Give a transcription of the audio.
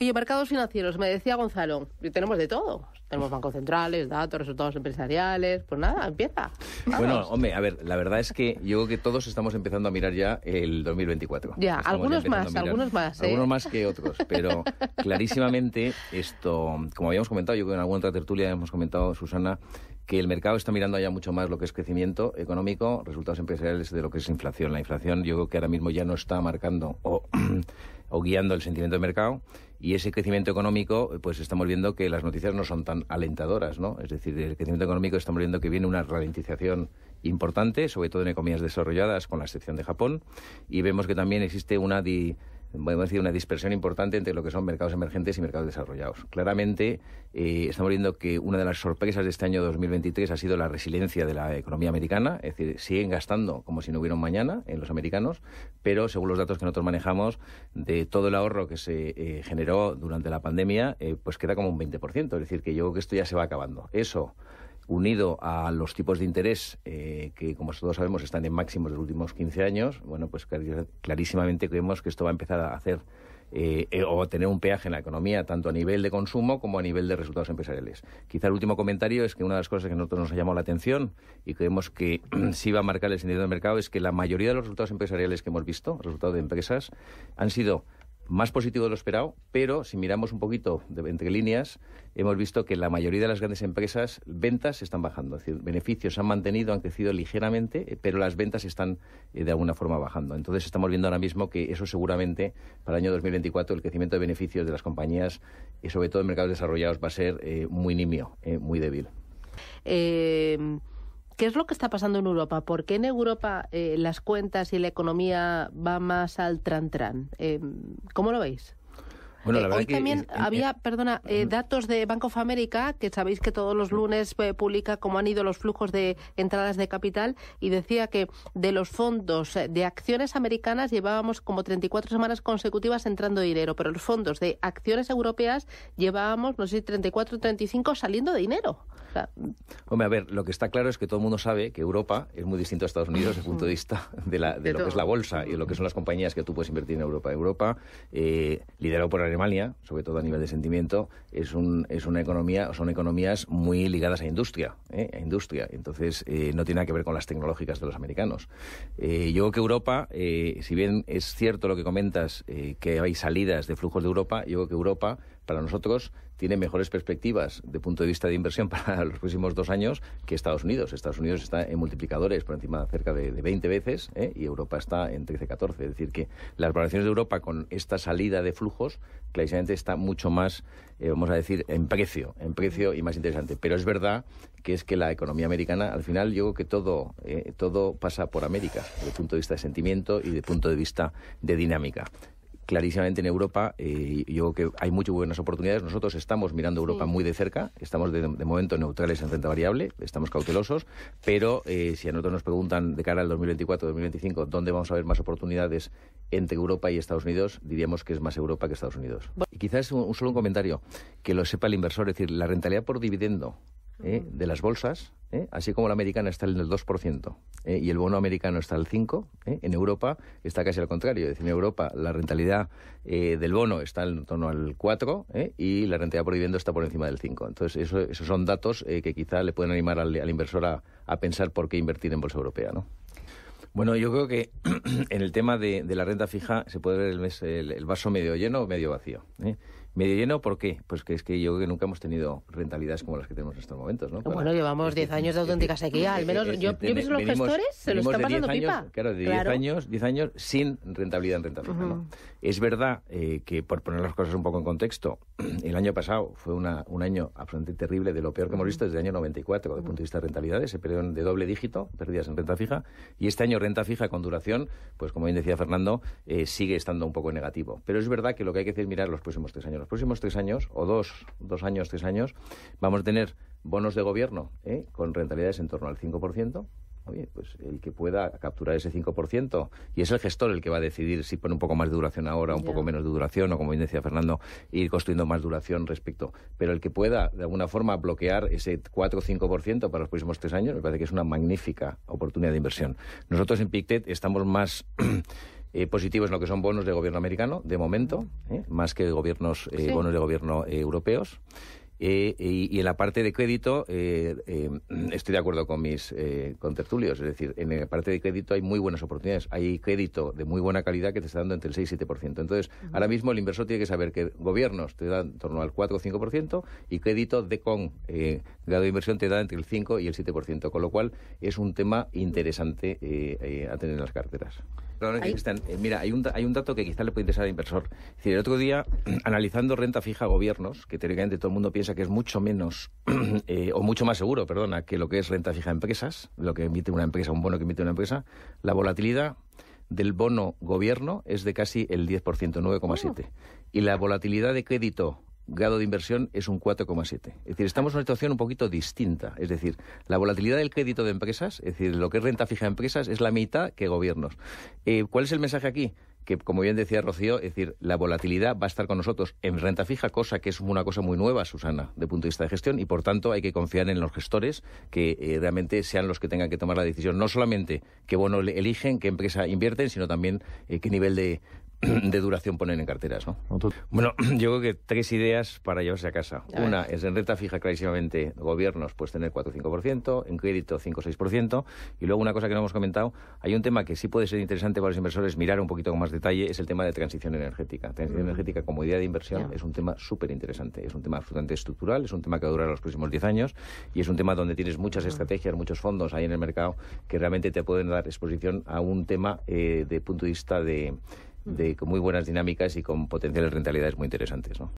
Y mercados financieros, me decía Gonzalo, y tenemos de todo. Tenemos bancos centrales, datos, resultados empresariales. Pues nada, empieza. Bueno, hombre, a ver, la verdad es que yo creo que todos estamos empezando a mirar ya el 2024. Ya, algunos más, algunos más. ¿eh? Algunos más que otros, pero clarísimamente esto, como habíamos comentado, yo creo que en alguna otra tertulia hemos comentado, Susana, que el mercado está mirando ya mucho más lo que es crecimiento económico, resultados empresariales de lo que es inflación. La inflación yo creo que ahora mismo ya no está marcando o, o guiando el sentimiento de mercado y ese crecimiento económico, pues estamos viendo que las noticias no son tan alentadoras, ¿no? Es decir, el crecimiento económico estamos viendo que viene una ralentización importante, sobre todo en economías desarrolladas, con la excepción de Japón, y vemos que también existe una podemos decir, una dispersión importante entre lo que son mercados emergentes y mercados desarrollados. Claramente, eh, estamos viendo que una de las sorpresas de este año 2023 ha sido la resiliencia de la economía americana, es decir, siguen gastando como si no hubiera un mañana en los americanos, pero según los datos que nosotros manejamos, de todo el ahorro que se eh, generó durante la pandemia, eh, pues queda como un 20%, es decir, que yo creo que esto ya se va acabando. Eso unido a los tipos de interés eh, que, como todos sabemos, están en máximos de los últimos 15 años, bueno, pues clarísimamente creemos que esto va a empezar a hacer eh, eh, o a tener un peaje en la economía, tanto a nivel de consumo como a nivel de resultados empresariales. Quizá el último comentario es que una de las cosas que a nosotros nos ha llamado la atención y creemos que sí va a marcar el sentido del mercado es que la mayoría de los resultados empresariales que hemos visto, resultados de empresas, han sido más positivo de lo esperado, pero si miramos un poquito de, entre líneas, hemos visto que la mayoría de las grandes empresas, ventas están bajando. Es decir, beneficios han mantenido, han crecido ligeramente, eh, pero las ventas están eh, de alguna forma bajando. Entonces estamos viendo ahora mismo que eso seguramente para el año 2024 el crecimiento de beneficios de las compañías, y sobre todo en mercados desarrollados, va a ser eh, muy nimio, muy débil. ¿Qué es lo que está pasando en Europa? ¿Por qué en Europa eh, las cuentas y la economía va más al tran-tran? Eh, ¿Cómo lo veis? Bueno, la eh, hoy también había, perdona, datos de Bank of America, que sabéis que todos los lunes publica cómo han ido los flujos de entradas de capital, y decía que de los fondos de acciones americanas llevábamos como 34 semanas consecutivas entrando dinero, pero los fondos de acciones europeas llevábamos, no sé, 34 o 35 saliendo de dinero. Hombre, a ver, lo que está claro es que todo el mundo sabe que Europa es muy distinto a Estados Unidos desde el punto de vista de, lo que es la bolsa y de lo que son las compañías que tú puedes invertir en Europa. Europa, eh, liderado por Alemania, sobre todo a nivel de sentimiento, es, un, es una economía, son economías muy ligadas a industria, ¿eh? a industria. Entonces, eh, no tiene nada que ver con las tecnológicas de los americanos. Eh, yo creo que Europa, si bien es cierto lo que comentas, que hay salidas de flujos de Europa, yo creo que Europa, para nosotros, tiene mejores perspectivas de punto de vista de inversión para los próximos dos años que Estados Unidos. Estados Unidos está en multiplicadores por encima cerca de, de 20 veces ¿eh? y Europa está en 13-14. Es decir, que las valoraciones de Europa con esta salida de flujos clarísimamente está mucho más, eh, vamos a decir, en precio, en precio y más interesante. Pero es verdad que es que la economía americana, al final, yo creo que todo, eh, todo pasa por América, desde el punto de vista de sentimiento y desde el punto de vista de dinámica clarísimamente en Europa eh, yo creo que hay muchas buenas oportunidades. Nosotros estamos mirando Europa muy de cerca, estamos de, momento neutrales en renta variable, estamos cautelosos, pero eh, si a nosotros nos preguntan de cara al 2024-2025 dónde vamos a ver más oportunidades entre Europa y Estados Unidos, diríamos que es más Europa que Estados Unidos. Y quizás un, un solo un comentario, que lo sepa el inversor, es decir, la rentabilidad por dividendo ¿eh? de las bolsas, ¿eh? así como la americana está en el 2% ¿eh? y el bono americano está al 5%, en Europa está casi al contrario. Es decir, en Europa la rentabilidad del bono está en torno al 4% y la rentabilidad por está por encima del 5%. Entonces, eso, esos son datos que quizá le pueden animar al, inversor a, pensar por qué invertir en bolsa europea. ¿no? Bueno, yo creo que en el tema de, la renta fija se puede ver el vaso medio lleno o medio vacío. Medio lleno, ¿por qué? Pues que es que yo creo que nunca hemos tenido rentabilidades como las que tenemos en estos momentos, ¿no? bueno, llevamos 10 años de auténtica sequía, al menos yo, yo pienso los gestores se lo están pasando pipa. Claro, de 10 años, 10 años sin rentabilidad en renta fija, ¿no? Es verdad eh, que, por poner las cosas un poco en contexto, el año pasado fue una, un año absolutamente terrible, de lo peor que hemos visto desde el año 94, desde el punto de vista de rentabilidades, se perdieron de doble dígito, pérdidas en renta fija, y este año renta fija con duración, pues como bien decía Fernando, eh, sigue estando un poco negativo. Pero es verdad que lo que hay que hacer es mirar los próximos tres años. Los próximos tres años o dos, dos años, tres años, vamos a tener bonos de gobierno ¿eh? con rentabilidades en torno al 5%. Oye, pues el que pueda capturar ese 5%, y es el gestor el que va a decidir si pone un poco más de duración ahora, un poco menos de duración, o como bien decía Fernando, ir construyendo más duración respecto. Pero el que pueda, de alguna forma, bloquear ese 4 o 5% para los próximos tres años, me parece que es una magnífica oportunidad de inversión. Nosotros en PICTET estamos más eh, positivo es lo que son bonos de gobierno americano, de momento, ¿eh? más que gobiernos, eh, bonos de gobierno europeos. Eh, y, en la parte de crédito eh, eh, estoy de acuerdo con mis contertulios, es decir, en la parte de crédito hay muy buenas oportunidades. Hay crédito de muy buena calidad que te está dando entre el 6 y 7%. Entonces, ahora mismo el inversor tiene que saber que gobiernos te dan en torno al 4 o 5% y crédito de con grado de inversión te da entre el 5 y el 7%, con lo cual es un tema interesante a tener en las carteras. Eh, mira, hay un, hay un dato que quizá le puede interesar al inversor. Es el otro día, analizando renta fija a gobiernos, que teóricamente todo el mundo piensa que es mucho menos, eh, o mucho más seguro, perdona, que lo que es renta fija a empresas, lo que emite una empresa, un bono que emite una empresa, la volatilidad del bono gobierno es de casi el 10%, 9,7%. Y la volatilidad de crédito grado de inversión es un 4,7. Es decir, estamos en una situación un poquito distinta. Es decir, la volatilidad del crédito de empresas, es decir, lo que es renta fija de empresas, es la mitad que gobiernos. Eh, ¿Cuál es el mensaje aquí? que, como bien decía Rocío, es decir, la volatilidad va a estar con nosotros en renta fija, cosa que es una cosa muy nueva, Susana, de punto de vista de gestión, y por tanto hay que confiar en los gestores que eh, realmente sean los que tengan que tomar la decisión, no solamente qué bono eligen, qué empresa invierten, sino también eh, qué nivel de, de duración ponen en carteras, ¿no? Bueno, yo creo que tres ideas para llevarse a casa. Una es en renta fija clarísimamente gobiernos pues tener 4 o 5%, en crédito 5 o 6%, y luego una cosa que no hemos comentado, hay un tema que sí puede ser interesante para los inversores mirar un poquito con más detalle, es el tema de transición energética. Transición mm. energética como idea de inversión es un tema súper interesante, es un tema absolutamente estructural, es un tema que va a durar los próximos 10 años y es un tema donde tienes muchas estrategias, muchos fondos ahí en el mercado que realmente te pueden dar exposición a un tema eh, de punto de vista de de muy buenas dinámicas y con potenciales rentabilidades muy interesantes. ¿no?